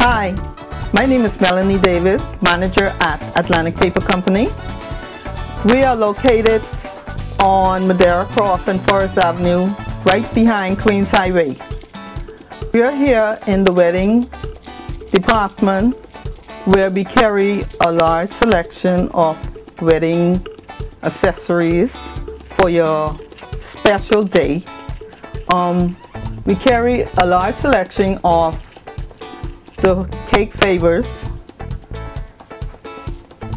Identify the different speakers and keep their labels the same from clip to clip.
Speaker 1: Hi, my name is Melanie Davis, manager at Atlantic Paper Company. We are located on Madeira Cross and Forest Avenue, right behind Queens Highway. We are here in the wedding department where we carry a large selection of wedding accessories for your special day. Um, we carry a large selection of the cake favors,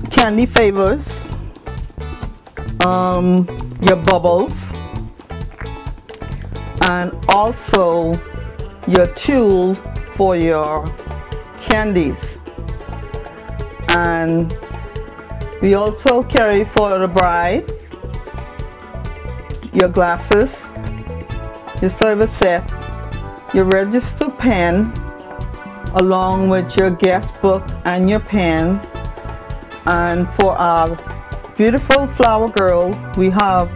Speaker 1: candy favors, um, your bubbles, and also your tulle for your candies. And we also carry for the bride your glasses, your service set, your register pen, along with your guest book and your pen. And for our beautiful flower girl, we have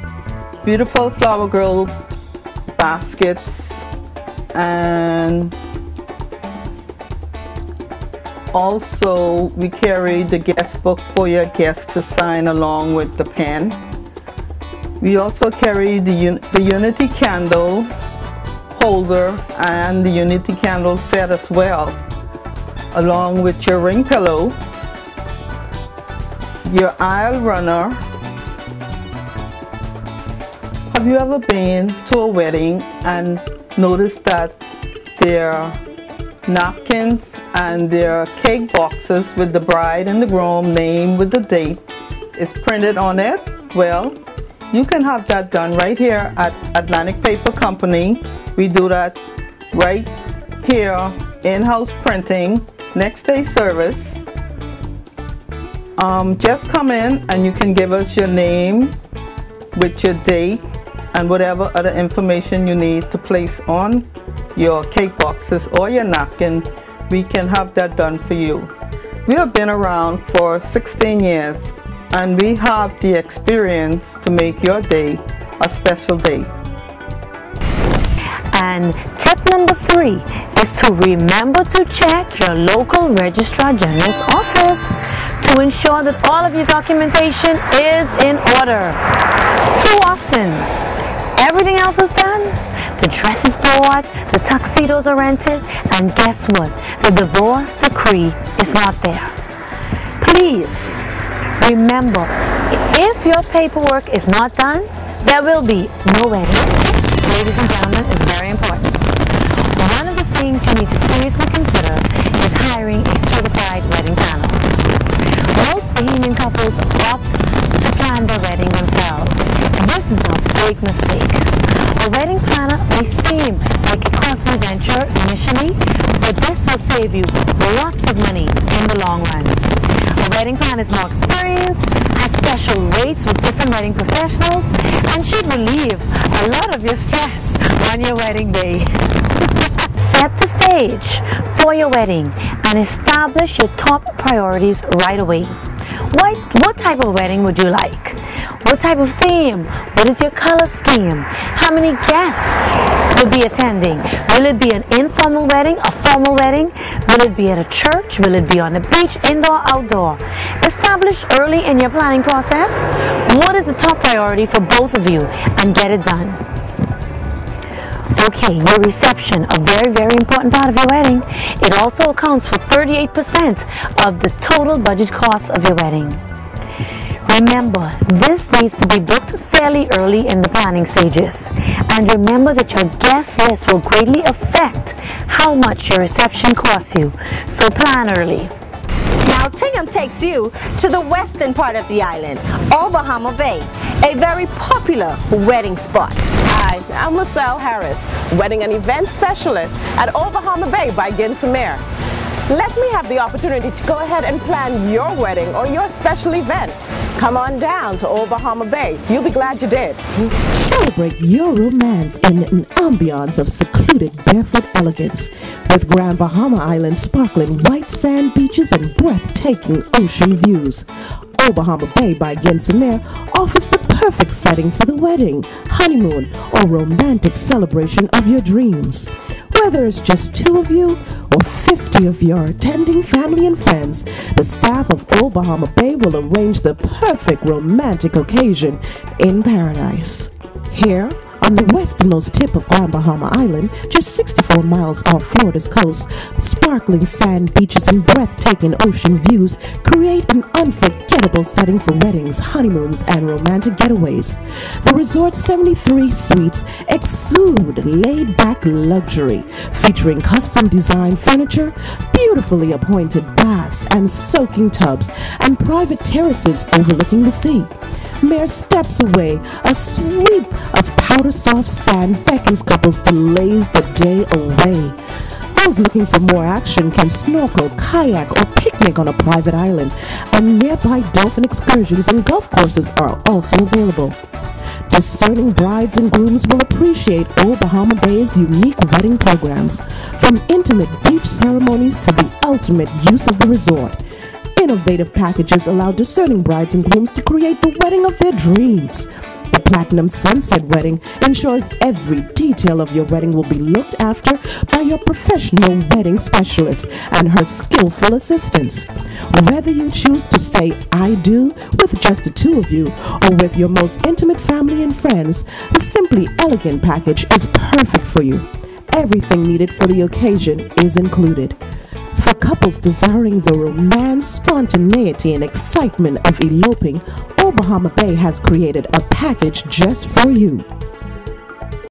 Speaker 1: beautiful flower girl baskets and also we carry the guest book for your guests to sign along with the pen. We also carry the, the Unity candle holder and the Unity candle set as well, along with your ring pillow, your aisle runner. Have you ever been to a wedding and noticed that their napkins and their cake boxes with the bride and the groom name with the date is printed on it? Well, you can have that done right here at Atlantic Paper Company. We do that right here, in-house printing, next day service. Um, just come in and you can give us your name with your date and whatever other information you need to place on your cake boxes or your napkin. We can have that done for you. We have been around for 16 years and we have the experience to make your day a special day.
Speaker 2: And tip number three is to remember to check your local Registrar General's office to ensure that all of your documentation is in order. Too often, everything else is done, the dress is bought, the tuxedos are rented, and guess what? The divorce decree is not there. Please Remember, if your paperwork is not done, there will be no wedding. Ladies and gentlemen, it's very important. Big mistake. A wedding planner may seem like a costly venture initially, but this will save you lots of money in the long run A wedding planner is more experienced, has special rates with different wedding professionals, and should relieve a lot of your stress on your wedding day. Set the stage for your wedding and establish your top priorities right away. What, what type of wedding would you like? What type of theme? What is your color scheme? How many guests will be attending? Will it be an informal wedding, a formal wedding? Will it be at a church? Will it be on the beach, indoor, outdoor? Establish early in your planning process what is the top priority for both of you and get it done. Okay, your reception, a very, very important part of your wedding. It also accounts for 38% of the total budget cost of your wedding. Remember, this needs to be booked fairly early in the planning stages. And remember that your guest list will greatly affect how much your reception costs you. So plan early.
Speaker 3: Now Tingum takes you to the western part of the island, Old Bahama Bay, a very popular wedding spot.
Speaker 4: Hi, I'm LaSalle Harris, wedding and event specialist at Old Bahama Bay by Ginn sur Mer. Let me have the opportunity to go ahead and plan your wedding or your special event. Come on down to Old Bahama Bay. You'll be glad you did.
Speaker 5: Celebrate your romance in an ambiance of secluded barefoot elegance with Grand Bahama Island's sparkling white sand beaches and breathtaking ocean views. Old Bahama Bay by Ginn sur Mer offers the perfect setting for the wedding, honeymoon, or romantic celebration of your dreams. Whether it's just two of you 50 of your attending family and friends, the staff of Old Bahama Bay will arrange the perfect romantic occasion in paradise. Here, on the westernmost tip of Grand Bahama Island, just 64 miles off Florida's coast, sparkling sand beaches and breathtaking ocean views create an unforgettable setting for weddings, honeymoons, and romantic getaways. The resort's 73 suites exude laid back luxury, featuring custom designed furniture, beautifully appointed baths and soaking tubs, and private terraces overlooking the sea. Mere steps away, a sweep of powder soft sand beckons couples to laze the day away. Those looking for more action can snorkel, kayak, or picnic on a private island, and nearby dolphin excursions and golf courses are also available. Discerning brides and grooms will appreciate Old Bahama Bay's unique wedding programs, from intimate beach ceremonies to the ultimate use of the resort. Innovative packages allow discerning brides and grooms to create the wedding of their dreams. The Platinum Sunset Wedding ensures every detail of your wedding will be looked after by your professional wedding specialist and her skillful assistants. Whether you choose to say I do with just the two of you or with your most intimate family and friends, the Simply Elegant package is perfect for you. Everything needed for the occasion is included. Couples desiring the romance, spontaneity, and excitement of eloping, Old Bahama Bay has created a package just for you.